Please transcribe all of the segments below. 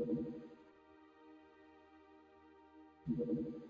그러면 그러면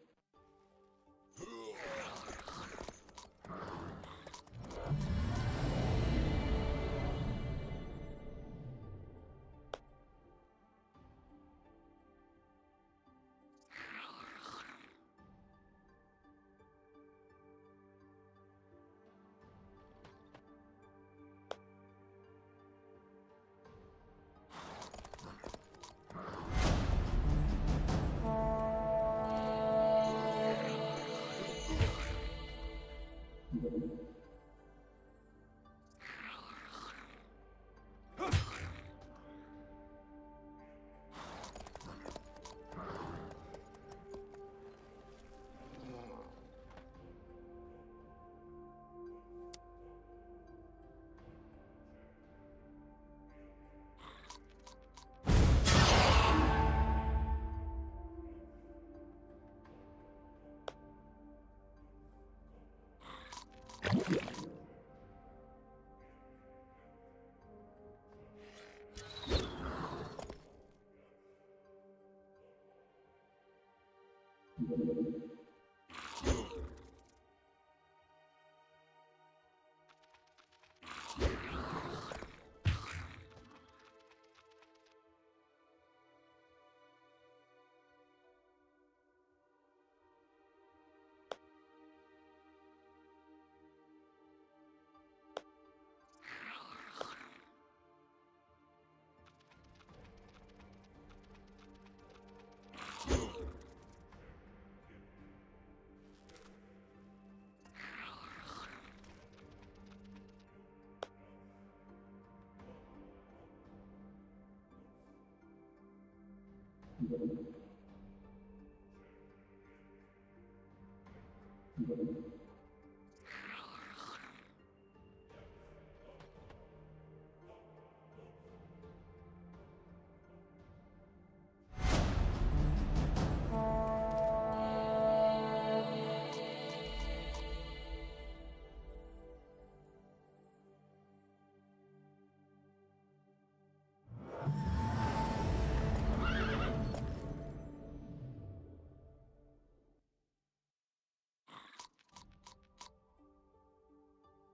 Thank you.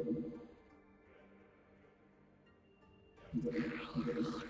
Oh, my God.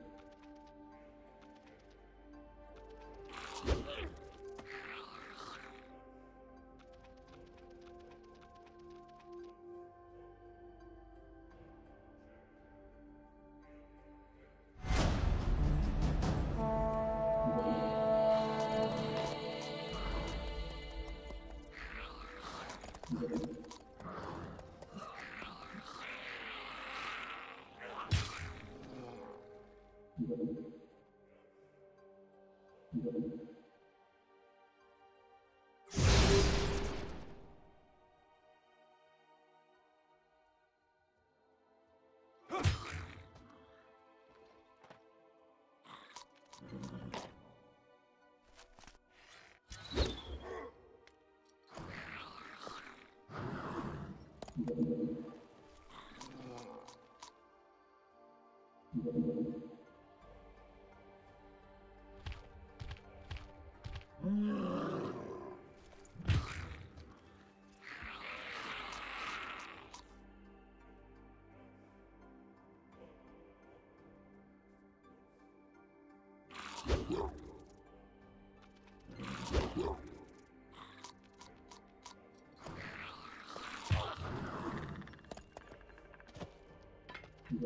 Yeah.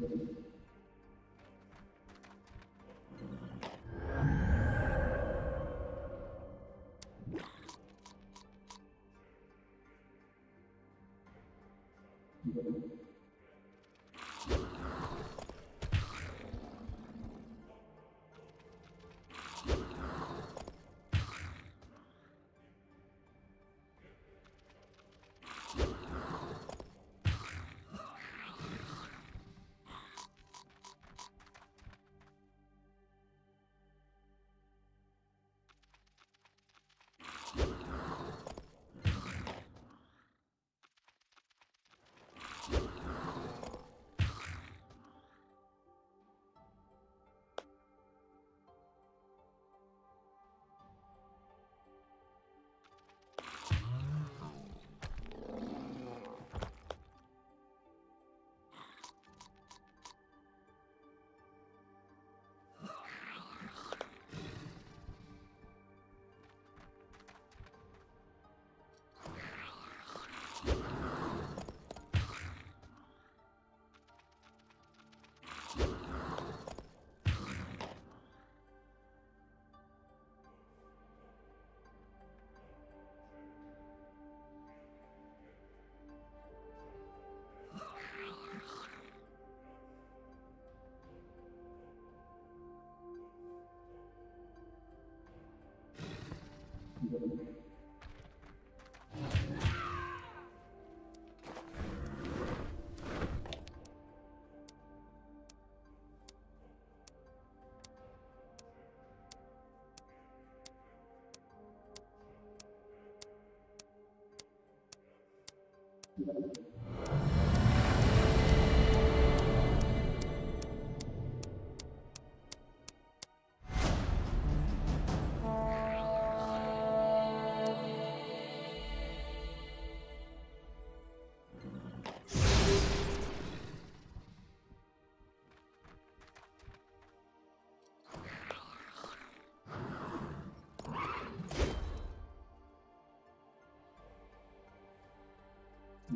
Thank you.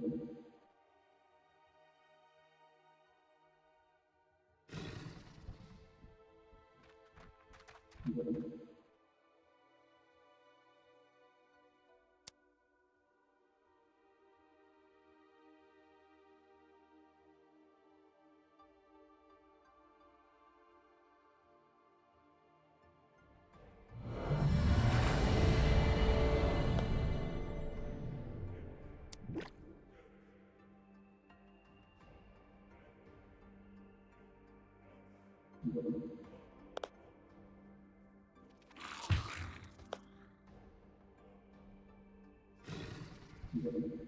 Thank you. Thank you.